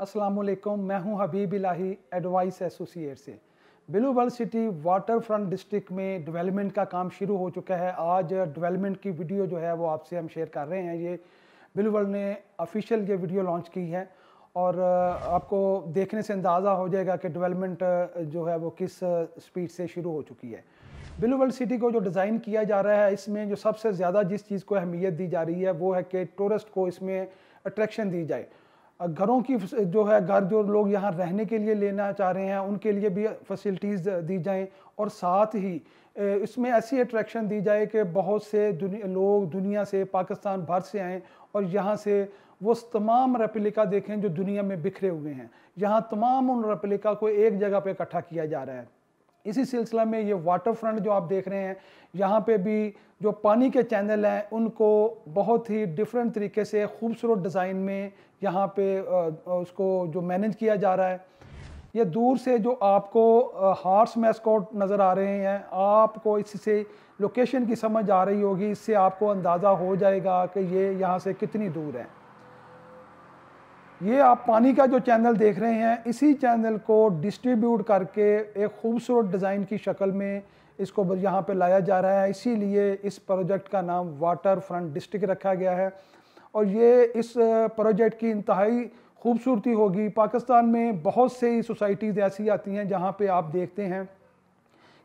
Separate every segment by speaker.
Speaker 1: वालेकुम मैं हूँ हबीब इलाही एडवाइस एसोसिएट से। बिलू सिटी वाटर फ्रंट डिस्ट्रिक्ट में डेवलपमेंट का काम शुरू हो चुका है। आज डेवलपमेंट की वीडियो जो है, वो आपसे हम शेयर कर रहे हैं। ये बिलू ने ऑफिशियल ये वीडियो लॉन्च की है और आपको देखने से अंदाज़ा हो जाएगा कि डेवलपमेंट जो है, वो किस स्पीड से शुरू हो चुकी है। बिलू सिटी को जो डिज़ाइन किया जा रहा है, इसमें जो सबसे ज़्यादा जिस चीज़ को अहमियत दी जा रही है, वो है कि टूरिस्ट को इसमें अट्रैक्शन दी जाए। घरों की जो है, घर जो लोग यहाँ रहने के लिए लेना चाह रहे हैं, उनके लिए भी फैसिलिटीज़ दी जाएँ और साथ ही इसमें ऐसी अट्रैक्शन दी जाए कि बहुत से दुनिया लोग दुनिया से, पाकिस्तान भर से आएँ और यहाँ से वो तमाम रेप्लिका देखें जो दुनिया में बिखरे हुए हैं। यहाँ तमाम उन रेप्लिका को एक जगह पे इकट्ठा किया जा रहा है। इसी सिलसिला में ये वाटर फ्रंट जो आप देख रहे हैं, यहाँ पे भी जो पानी के चैनल हैं, उनको बहुत ही डिफरेंट तरीके से खूबसूरत डिज़ाइन में यहाँ पे उसको जो मैनेज किया जा रहा है। ये दूर से जो आपको हार्स मैस्कॉट नज़र आ रहे हैं, आपको इससे लोकेशन की समझ आ रही होगी, इससे आपको अंदाज़ा हो जाएगा कि ये यहाँ से कितनी दूर है। ये आप पानी का जो चैनल देख रहे हैं, इसी चैनल को डिस्ट्रीब्यूट करके एक खूबसूरत डिज़ाइन की शक्ल में इसको यहाँ पे लाया जा रहा है। इसीलिए इस प्रोजेक्ट का नाम वाटर फ्रंट डिस्ट्रिक्ट रखा गया है। और ये इस प्रोजेक्ट की इंतहाई खूबसूरती होगी। पाकिस्तान में बहुत से सोसाइटीज़ ऐसी आती हैं जहाँ पे आप देखते हैं।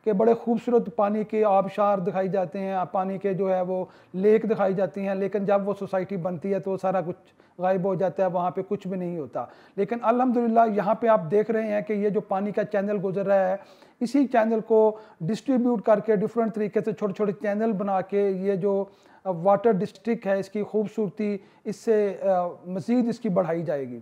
Speaker 1: कि बड़े खूबसूरत पानी के आबशार दिखाई जाते हैं। पानी के जो है वो लेक दिखाई जाती हैं, लेकिन जब वो सोसाइटी बनती है तो सारा कुछ गायब हो जाता है, वहाँ पे कुछ भी नहीं होता। लेकिन अल्हम्दुलिल्लाह यहाँ पे आप देख रहे हैं कि ये जो पानी का चैनल गुजर रहा है, इसी चैनल को डिस्ट्रीब्यूट करके डिफरेंट तरीके से छोटे छोटे चैनल बना के ये जो वाटर डिस्ट्रिक्ट है, इसकी खूबसूरती, इससे मज़ीद इसकी बढ़ाई जाएगी।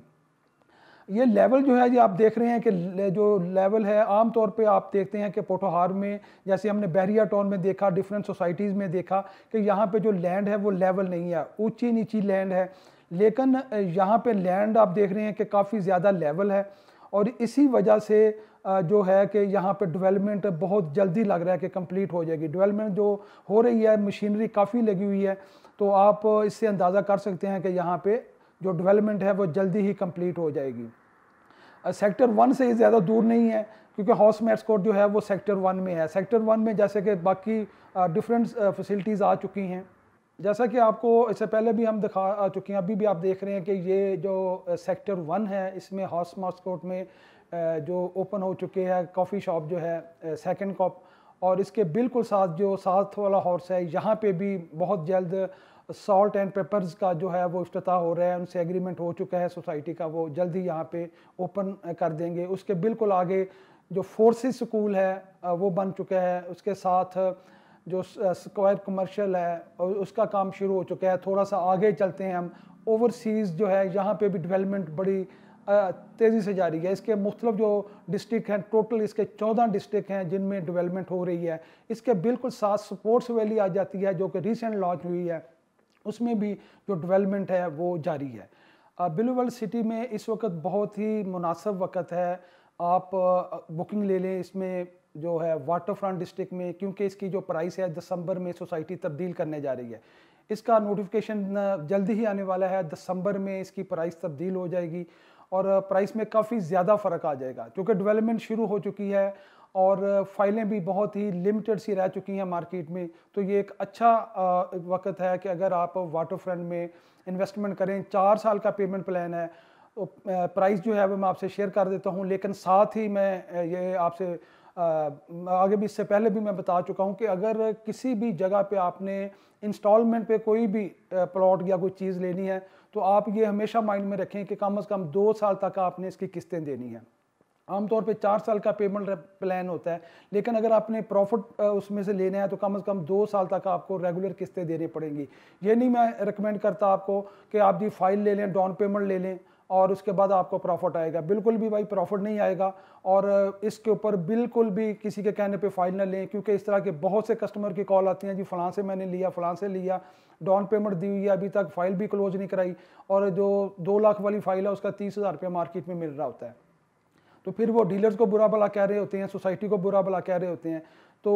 Speaker 1: ये लेवल जो है ये आप देख रहे हैं कि जो लेवल है, आम तौर पे आप देखते हैं कि पोटोहार में, जैसे हमने बहरिया टाउन में देखा डिफरेंट सोसाइटीज़ में देखा कि यहाँ पे जो लैंड है वो लेवल नहीं है, ऊँची नीची लैंड है। लेकिन यहाँ पे लैंड आप देख रहे हैं कि काफ़ी ज़्यादा लेवल है और इसी वजह से जो है कि यहाँ पे डेवलपमेंट बहुत जल्दी लग रहा है कि कंप्लीट हो जाएगी। डेवलपमेंट जो हो रही है मशीनरी काफ़ी लगी हुई है तो आप इससे अंदाज़ा कर सकते हैं कि यहाँ पे जो डेवलपमेंट है वो जल्दी ही कंप्लीट हो जाएगी। सेक्टर वन से ज़्यादा दूर नहीं है, क्योंकि हाउस मेट्स जो है, वो सेक्टर वन में है। सेक्टर वन में जैसे कि बाकी डिफरेंट फैसिलिटीज़ आ चुकी हैं। जैसा कि आपको इससे पहले भी हम दिखा चुके हैं, अभी भी आप देख रहे हैं कि ये जो सेक्टर वन है, इसमें हाउस मास्कोट में जो ओपन हो चुके हैं कॉफ़ी शॉप जो है सेकंड कॉप और इसके बिल्कुल साथ जो साथ वाला हॉर्स है, यहाँ पे भी बहुत जल्द सॉल्ट एंड पेपर्स का जो है वो अफ्ताह हो रहा है, उनसे एग्रीमेंट हो चुका है सोसाइटी का वो जल्दी यहाँ पे ओपन कर देंगे। उसके बिल्कुल आगे जो फोर्सेस स्कूल है वो बन चुका है। उसके साथ, जो स्क्वायर कमर्शियल है उसका काम शुरू हो चुका है। थोड़ा सा आगे चलते हैं हम। ओवरसीज़ जो है, यहाँ पे भी डेवलपमेंट बड़ी तेज़ी से जारी है। इसके मुख्तलिफ़ जो डिस्ट्रिक्ट हैं टोटल इसके चौदह डिस्ट्रिक्ट हैं जिनमें डेवलपमेंट हो रही है। इसके बिल्कुल साथ स्पोर्ट्स वैली आ जाती है, जो कि रिसेंट लॉन्च हुई है। उसमें भी जो डेवलपमेंट है वो जारी है। बिलू वर्ल्ड सिटी में इस वक्त बहुत ही मुनासब वक्त है। आप बुकिंग ले लें इसमें जो है वाटर फ्रंट डिस्ट्रिक्ट में, क्योंकि इसकी जो प्राइस है दिसंबर में सोसाइटी तब्दील करने जा रही है। इसका नोटिफिकेशन जल्दी ही आने वाला है। दिसंबर में इसकी प्राइस तब्दील हो जाएगी और प्राइस में काफ़ी ज़्यादा फ़र्क आ जाएगा, क्योंकि डेवलपमेंट शुरू हो चुकी है और फाइलें भी बहुत ही लिमिटेड सी रह चुकी हैं मार्केट में। तो ये एक अच्छा वक्त है कि अगर आप वाटर फ्रंट में इन्वेस्टमेंट करें, चार साल का पेमेंट प्लान है। तो प्राइस जो है वो मैं आपसे शेयर कर देता हूँ, लेकिन साथ ही मैं ये आपसे आगे भी, इससे पहले भी मैं बता चुका हूँ कि अगर किसी भी जगह पे आपने इंस्टॉलमेंट पे कोई भी प्लॉट या कोई चीज़ लेनी है तो आप ये हमेशा माइंड में रखें कि कम अज़ कम दो साल तक आपने इसकी किस्तें देनी है। आमतौर पे चार साल का पेमेंट प्लान होता है। लेकिन अगर आपने प्रॉफिट उसमें से लेना है तो कम से कम दो साल तक आपको रेगुलर किस्तें देनी पड़ेंगी। ये नहीं मैं रिकमेंड करता आपको कि आप जी फ़ाइल ले लें डाउन पेमेंट ले लें, और उसके बाद आपको प्रॉफिट आएगा। बिल्कुल भी भाई प्रॉफिट नहीं आएगा, और इसके ऊपर बिल्कुल भी किसी के कहने पे फ़ाइल ना लें, क्योंकि इस तरह के बहुत से कस्टमर की कॉल आती हैं, जी फलां से मैंने लिया, फलां से लिया डाउन पेमेंट दी हुई है, अभी तक फ़ाइल भी क्लोज नहीं कराई, और जो दो लाख वाली फ़ाइल है, उसका तीस हज़ार रुपया मार्केट में मिल रहा होता है। तो फिर वो डीलर्स को बुरा भला कह रहे होते हैं, सोसाइटी को बुरा भला कह रहे होते हैं। तो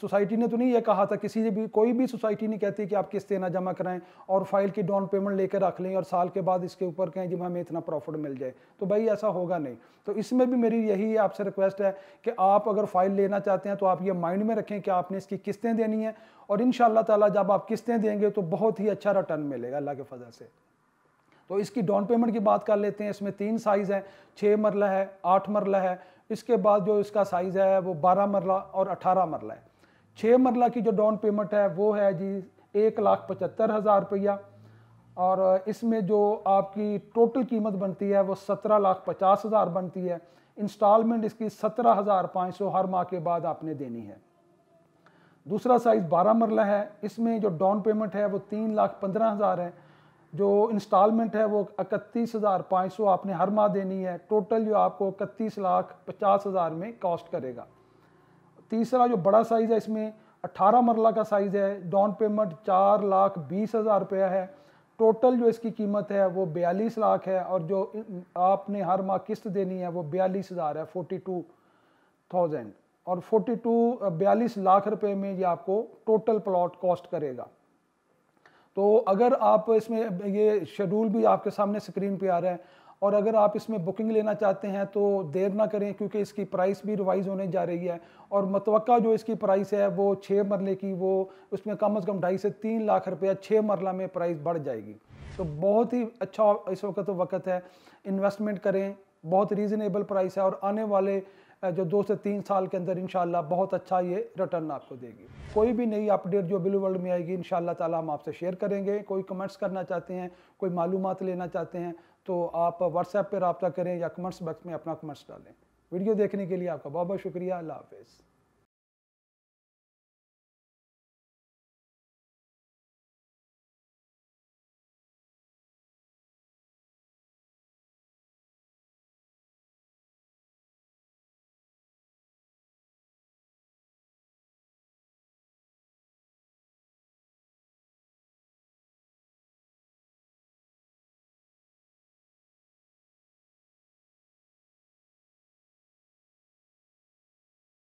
Speaker 1: सोसाइटी ने तो नहीं ये कहा था, किसी भी, कोई भी सोसाइटी नहीं कहती कि आप किस्तें ना जमा कराएँ और फ़ाइल की डाउन पेमेंट लेकर रख लें और साल के बाद इसके ऊपर कहें जब हमें इतना प्रॉफिट मिल जाए। तो भाई ऐसा होगा नहीं। तो इसमें भी मेरी यही आपसे रिक्वेस्ट है कि आप अगर फ़ाइल लेना चाहते हैं तो आप ये माइंड में रखें कि आपने इसकी किस्तें देनी है और इन ताला जब आप किस्तें देंगे तो बहुत ही अच्छा रिटर्न मिलेगा, अल्लाह के फजल से। तो इसकी डाउन पेमेंट की बात कर लेते हैं, इसमें तीन साइज़ है छः मरला है, आठ मरला है। इसके बाद जो इसका साइज़ है, वो बारह मरला और अठारह मरला है। छः मरला की जो डाउन पेमेंट है, वो है जी एक लाख पचहत्तर हज़ार रुपया। और इसमें जो आपकी टोटल कीमत बनती है, वो सत्रह लाख पचास हज़ार बनती है। इंस्टॉलमेंट इसकी सत्रह हज़ार पाँच सौ हर माह के बाद आपने देनी है। दूसरा साइज़ बारह मरला है। इसमें जो डाउन पेमेंट है, वो तीन लाख पंद्रह हज़ार है। जो इंस्टॉलमेंट है वो इकतीस हज़ार पाँच सौ आपने हर माह देनी है। टोटल जो आपको इकतीस लाख पचास हज़ार में कॉस्ट करेगा। तीसरा जो बड़ा साइज़ है इसमें अट्ठारह मरला का साइज़ है डाउन पेमेंट चार लाख बीस हज़ार रुपया है। टोटल जो इसकी कीमत है वो बयालीस लाख है और जो आपने हर माह किस्त देनी है वो बयालीस हज़ार है फोर्टी टू थाउज़ेंड और फोर्टी टू बयालीस लाख रुपए में ये आपको टोटल प्लॉट कॉस्ट करेगा। तो अगर आप इसमें, ये शेड्यूल भी आपके सामने स्क्रीन पे आ रहा है और अगर आप इसमें बुकिंग लेना चाहते हैं तो देर ना करें क्योंकि इसकी प्राइस भी रिवाइज होने जा रही है और मतवक़ा जो इसकी प्राइस है, वो छः मरले की, वो उसमें कम अज़ कम ढाई से तीन लाख रुपया छः मरला में प्राइस बढ़ जाएगी। तो बहुत ही अच्छा इस वक्त वक्त है। इन्वेस्टमेंट करें, बहुत रीज़नेबल प्राइस है और आने वाले जो दो से तीन साल के अंदर इन बहुत अच्छा ये रिटर्न आपको देगी। कोई भी नई अपडेट जो ब्लू वर्ल्ड में आएगी इन ताला हम आपसे शेयर करेंगे। कोई कमेंट्स करना चाहते हैं, कोई मालूम लेना चाहते हैं तो आप व्हाट्सएप पर रबता करें या कमेंट्स बक्स में अपना कमेंट्स डालें। वीडियो देखने के लिए आपका बहुत बहुत शुक्रिया। अल्लाह हाफिज़।